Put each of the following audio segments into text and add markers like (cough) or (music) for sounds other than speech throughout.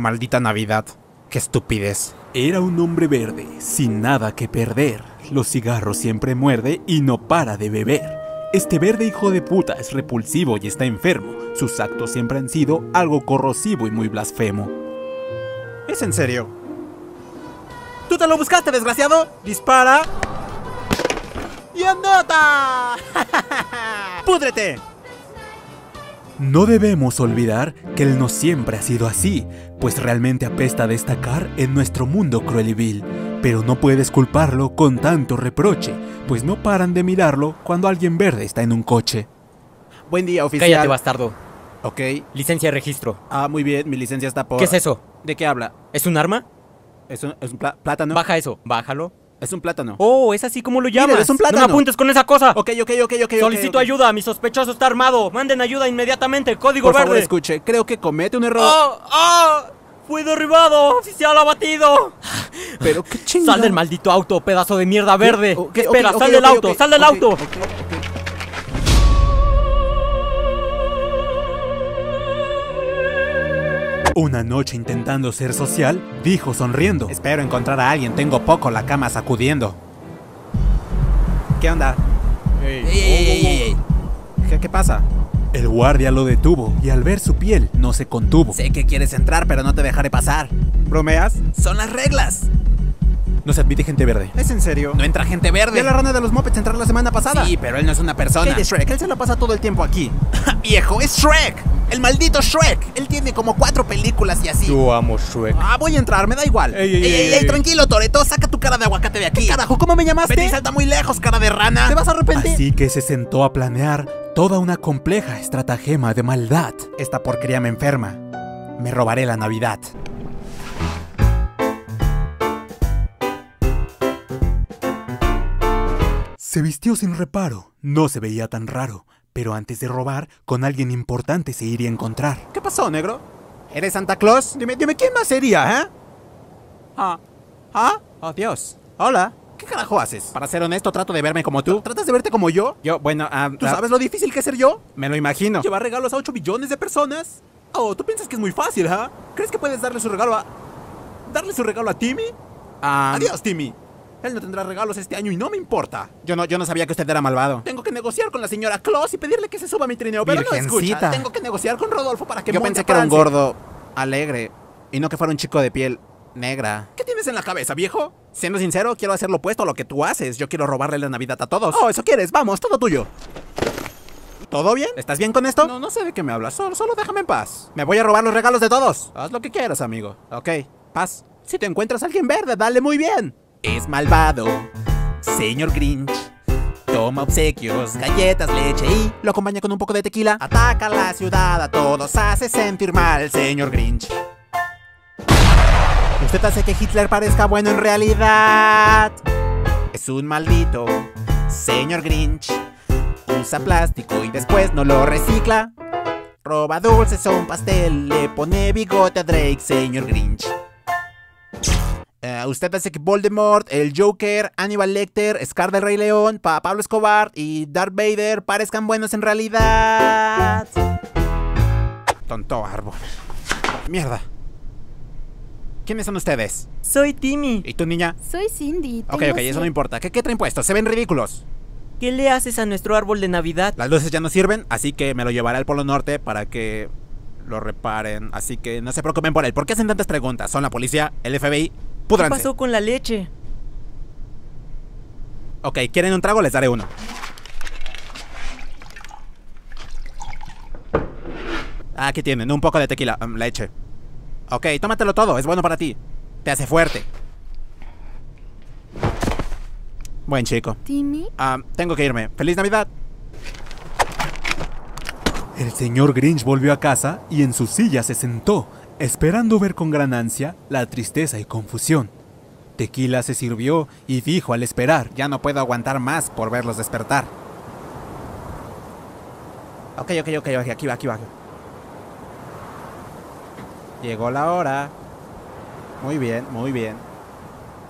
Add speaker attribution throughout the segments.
Speaker 1: Maldita Navidad. Qué estupidez.
Speaker 2: Era un hombre verde, sin nada que perder. Los cigarros siempre muerde y no para de beber. Este verde hijo de puta es repulsivo y está enfermo. Sus actos siempre han sido algo corrosivo y muy blasfemo.
Speaker 1: ¿Es en serio? ¿Tú te lo buscaste, desgraciado? Dispara. ¡Y anota! (laughs) ¡Púdrete!
Speaker 2: No debemos olvidar que él no siempre ha sido así, pues realmente apesta a destacar en nuestro mundo cruel y vil. Pero no puedes culparlo con tanto reproche, pues no paran de mirarlo cuando alguien verde está en un coche.
Speaker 1: Buen día, oficial.
Speaker 3: Cállate, bastardo.
Speaker 1: Ok.
Speaker 3: Licencia de registro.
Speaker 1: Ah, muy bien, mi licencia está por...
Speaker 3: ¿Qué es eso?
Speaker 1: ¿De qué habla?
Speaker 3: ¿Es un arma?
Speaker 1: ¿Es un, es un plá- plátano?
Speaker 3: Baja eso, bájalo.
Speaker 1: Es un plátano.
Speaker 3: Oh, es así como lo llamas.
Speaker 1: es un
Speaker 3: No
Speaker 1: plátano.
Speaker 3: me apuntes con esa cosa.
Speaker 1: Ok, ok, ok, ok.
Speaker 3: Solicito ayuda, mi sospechoso está armado. Manden ayuda inmediatamente, código
Speaker 1: Por favor,
Speaker 3: verde.
Speaker 1: escuche. Creo que comete un error.
Speaker 3: ¡Oh! ¡Oh! ¡Fui derribado! ¡Oficial abatido!
Speaker 1: Pero qué chingada.
Speaker 3: Sal del maldito auto, pedazo de mierda verde.
Speaker 1: Ok,
Speaker 3: ¿Qué esperas? ¡Sal del auto! ¡Sal del auto!
Speaker 2: Una noche intentando ser social, dijo sonriendo.
Speaker 1: Espero encontrar a alguien. Tengo poco la cama sacudiendo. ¿Qué onda? ¿Qué, qué pasa?
Speaker 2: El guardia lo detuvo y al ver su piel no se contuvo.
Speaker 1: Sé que quieres entrar, pero no te dejaré pasar. ¿Bromeas? Son las reglas.
Speaker 2: No se admite gente verde.
Speaker 1: ¿Es en serio? No entra gente verde.
Speaker 4: Vi a la rana de los mopeds entrar la semana pasada.
Speaker 1: Sí, pero él no es una persona.
Speaker 4: ¿Qué de Shrek? Él se la pasa todo el tiempo aquí. (laughs)
Speaker 1: Viejo, es Shrek. El maldito Shrek. Él tiene como cuatro películas y así.
Speaker 3: Yo amo Shrek.
Speaker 4: Ah, voy a entrar, me da igual.
Speaker 3: Ey, ey,
Speaker 1: Ey, ey, ey,
Speaker 3: ey.
Speaker 1: tranquilo, Toreto. Saca tu cara de aguacate de aquí.
Speaker 4: Carajo, ¿cómo me llamaste?
Speaker 1: Y salta muy lejos, cara de rana.
Speaker 4: ¿Te vas a arrepentir?
Speaker 2: Así que se sentó a planear toda una compleja estratagema de maldad.
Speaker 1: Esta porquería me enferma. Me robaré la Navidad.
Speaker 2: Se vistió sin reparo, no se veía tan raro, pero antes de robar, con alguien importante se iría a encontrar.
Speaker 4: ¿Qué pasó, negro? ¿Eres Santa Claus? Dime, dime, ¿quién más sería, eh? Ah, ah, oh Dios. Hola. ¿Qué carajo haces?
Speaker 1: Para ser honesto, trato de verme como tú.
Speaker 4: ¿Tratas de verte como yo?
Speaker 1: Yo, bueno, ah,
Speaker 4: ¿Tú
Speaker 1: ah,
Speaker 4: sabes lo difícil que es ser yo?
Speaker 1: Me lo imagino.
Speaker 4: ¿Llevar regalos a 8 billones de personas? Oh, ¿tú piensas que es muy fácil, ¿ah? ¿Crees que puedes darle su regalo a... darle su regalo a Timmy?
Speaker 1: Ah,
Speaker 4: Adiós, Timmy. Él no tendrá regalos este año y no me importa.
Speaker 1: Yo no, yo no sabía que usted era malvado.
Speaker 4: Tengo que negociar con la señora Claus y pedirle que se suba a mi trineo, pero no escucha.
Speaker 1: Virgencita.
Speaker 4: Tengo que negociar con Rodolfo para que
Speaker 1: Yo
Speaker 4: monte
Speaker 1: pensé que era un gordo alegre y no que fuera un chico de piel negra.
Speaker 4: ¿Qué tienes en la cabeza, viejo?
Speaker 1: Siendo sincero, quiero hacer lo opuesto a lo que tú haces. Yo quiero robarle la Navidad a todos.
Speaker 4: Oh, eso quieres. Vamos, todo tuyo.
Speaker 1: ¿Todo bien? ¿Estás bien con esto?
Speaker 4: No, no sé de qué me hablas. Solo, solo déjame en paz.
Speaker 1: Me voy a robar los regalos de todos.
Speaker 4: Haz lo que quieras, amigo.
Speaker 1: Ok, paz.
Speaker 4: Si te encuentras a alguien verde, dale muy bien.
Speaker 1: Es malvado, señor Grinch. Toma obsequios, galletas, leche y lo acompaña con un poco de tequila. Ataca la ciudad, a todos hace sentir mal, señor Grinch. Usted hace que Hitler parezca bueno en realidad. Es un maldito, señor Grinch. Usa plástico y después no lo recicla. Roba dulces o un pastel, le pone bigote a Drake, señor Grinch. Eh, usted hace que Voldemort, el Joker, Aníbal Lecter, Scar del Rey León, Pa- Pablo Escobar y Darth Vader parezcan buenos en realidad. Tonto árbol. Mierda. ¿Quiénes son ustedes?
Speaker 3: Soy Timmy.
Speaker 1: ¿Y tú, niña?
Speaker 5: Soy Cindy.
Speaker 1: Ok, ok, eso no importa. ¿Qué, qué traen puestos? Se ven ridículos.
Speaker 3: ¿Qué le haces a nuestro árbol de Navidad?
Speaker 1: Las luces ya no sirven, así que me lo llevaré al Polo Norte para que lo reparen. Así que no se preocupen por él. ¿Por qué hacen tantas preguntas? ¿Son la policía? ¿El FBI?
Speaker 3: ¿Qué pasó con la leche?
Speaker 1: Ok, ¿quieren un trago? Les daré uno. Aquí tienen, un poco de tequila, um, leche. Ok, tómatelo todo, es bueno para ti. Te hace fuerte. Buen chico.
Speaker 5: Timmy.
Speaker 1: Ah, tengo que irme. ¡Feliz Navidad!
Speaker 2: El señor Grinch volvió a casa y en su silla se sentó, esperando ver con gran ansia la tristeza y confusión. Tequila se sirvió y dijo al esperar.
Speaker 1: Ya no puedo aguantar más por verlos despertar. Ok, ok, ok, ok, aquí va, aquí va. Llegó la hora. Muy bien, muy bien.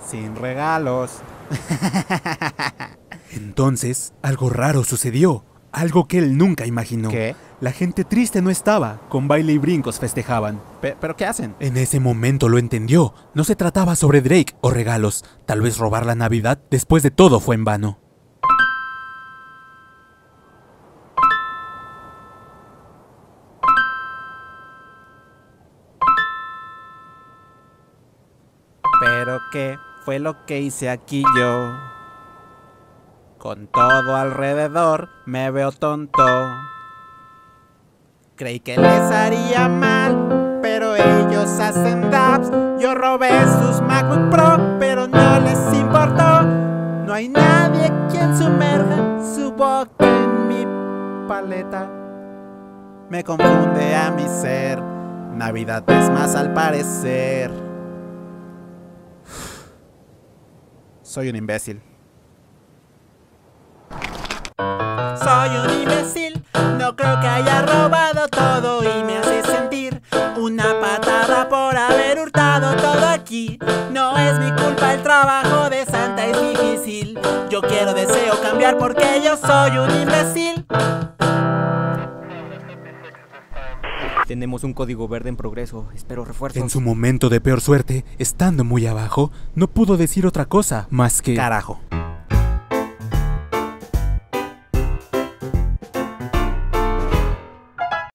Speaker 1: Sin regalos. (laughs)
Speaker 2: Entonces, algo raro sucedió, algo que él nunca imaginó.
Speaker 1: ¿Qué?
Speaker 2: La gente triste no estaba, con baile y brincos festejaban.
Speaker 1: Pe- ¿Pero qué hacen?
Speaker 2: En ese momento lo entendió. No se trataba sobre Drake o regalos. Tal vez robar la Navidad después de todo fue en vano.
Speaker 1: ¿Pero qué fue lo que hice aquí yo? Con todo alrededor me veo tonto. Creí que les haría mal, pero ellos hacen dabs. Yo robé sus MacBook Pro, pero no les importó. No hay nadie quien sumerja su boca en mi paleta. Me confunde a mi ser. Navidad es más al parecer. Soy un imbécil. Soy un imbécil, no creo que haya robado No es mi culpa, el trabajo de Santa es difícil. Yo quiero, deseo cambiar porque yo soy un imbécil.
Speaker 3: Tenemos un código verde en progreso. Espero refuerzos.
Speaker 2: En su momento de peor suerte, estando muy abajo, no pudo decir otra cosa más que...
Speaker 1: Carajo.